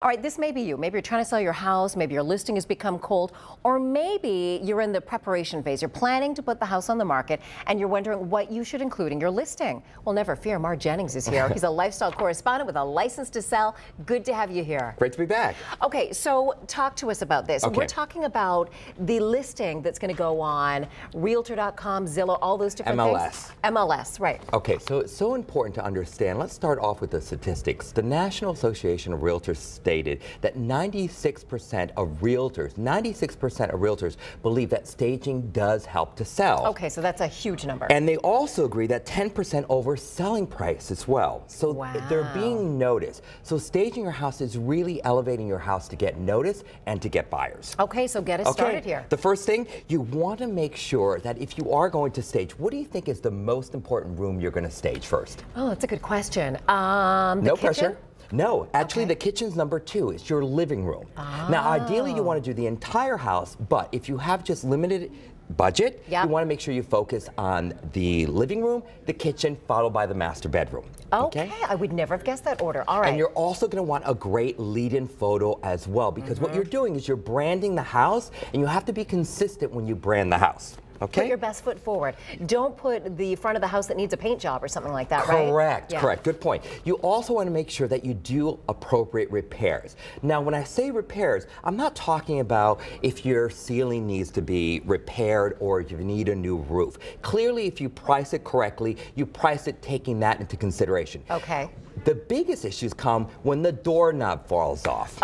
All right, this may be you. Maybe you're trying to sell your house, maybe your listing has become cold, or maybe you're in the preparation phase. You're planning to put the house on the market and you're wondering what you should include in your listing. Well, never fear, Mar Jennings is here. He's a lifestyle correspondent with a license to sell. Good to have you here. Great to be back. Okay, so talk to us about this. Okay. We're talking about the listing that's going to go on Realtor.com, Zillow, all those different MLS. things. MLS, right. Okay, so it's so important to understand. Let's start off with the statistics. The National Association of Realtors stated that 96% of realtors, 96% of realtors believe that staging does help to sell. Okay, so that's a huge number. And they also agree that 10% over selling price as well. So Wow. they're being noticed. So staging your house is really elevating your house to get noticed and to get buyers. okay, so get us started here. The first thing, you want to make sure that if you are going to stage, what do you think is the most important room you're going to stage first? Oh, that's a good question. Um, the no kitchen? pressure. No, actually, Okay. the kitchen's number two. It's your living room. Now, ideally, you want to do the entire house, but if you have just limited budget, Yep. you want to make sure you focus on the living room, the kitchen, followed by the master bedroom. Okay. I would never have guessed that order. All right. And you're also going to want a great lead-in photo as well because Mm-hmm. what you're doing is you're branding the house and you have to be consistent when you brand the house. Okay? Put your best foot forward. Don't put the front of the house that needs a paint job or something like that, right? Correct, Yeah. correct. Good point. You also want to make sure that you do appropriate repairs. Now, when I say repairs, I'm not talking about if your ceiling needs to be repaired or if you need a new roof. Clearly, if you price it correctly, you price it taking that into consideration. Okay. The biggest issues come when the doorknob falls off,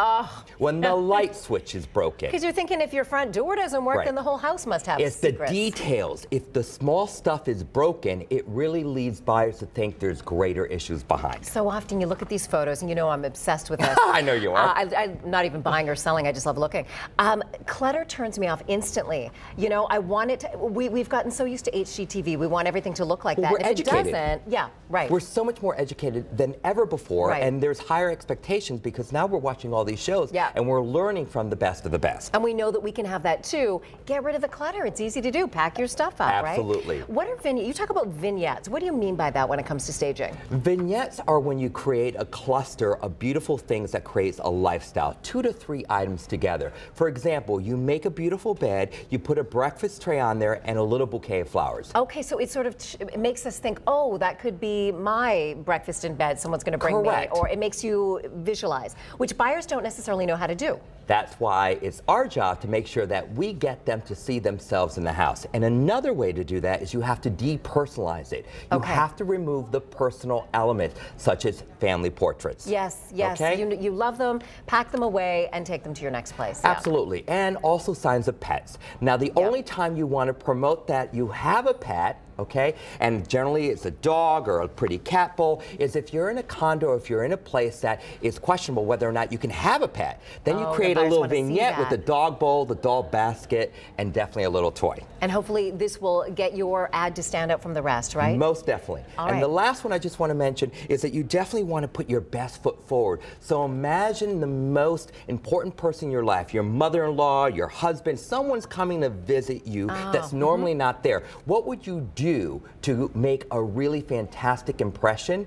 when the light switch is broken. Because you're thinking if your front door doesn't work, Right. then the whole house must have It's secrets. the details. If the small stuff is broken, it really leads buyers to think there's greater issues behind. so often you look at these photos, and you know I'm obsessed with this. I know you are. Uh, I, I'm not even buying or selling. I just love looking. Um, clutter turns me off instantly. You know, I want it. To, we, we've gotten so used to HGTV. We want everything to look like Well, that. we're And if educated. it doesn't, yeah, right. We're so much more educated than ever before, Right. and there's higher expectations because now we're watching all these shows Yeah. and we're learning from the best of the best. And we know that we can have that too. Get rid of the clutter. It's easy to do. Pack your stuff up, right? Absolutely. What are vignettes? You talk about vignettes. What do you mean by that when it comes to staging? Vignettes are when you create a cluster of beautiful things that creates a lifestyle, two to three items together. For example, you make a beautiful bed, you put a breakfast tray on there, and a little bouquet of flowers. Okay, so it sort of it makes us think, oh, that could be my breakfast in bed. Someone's going to bring Correct. me, or it makes you visualize, which buyers don't necessarily know how to do. That's why it's our job to make sure that we get them to see themselves in the house. And another way to do that is you have to depersonalize it. You Okay. have to remove the personal elements, such as family portraits. Yes, yes. Okay? You, you love them, pack them away, and take them to your next place. Yeah. Absolutely. And also signs of pets. Now, the Yeah. only time you want to promote that you have a pet, okay, and generally it's a dog or a pretty cat bowl, is if you're in a condo or if you're in a place that is questionable whether or not you can have a pet. Then you Oh, the create a little vignette with the dog bowl, the doll basket, and definitely a little toy. And hopefully this will get your ad to stand out from the rest, right? Most definitely. All and right. the last one I just want to mention is that you definitely want to put your best foot forward. So imagine the most important person in your life, your mother-in-law, your husband, someone's coming to visit you Ah, that's mm-hmm. normally not there. What would you do to make a really fantastic impression?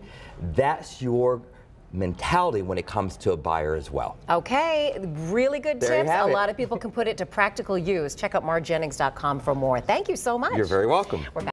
That's your mentality when it comes to a buyer as well. Okay, really good There tips. A it. lot of people can put it to practical use. Check out marjennings.com for more. Thank you so much. You're very welcome. We're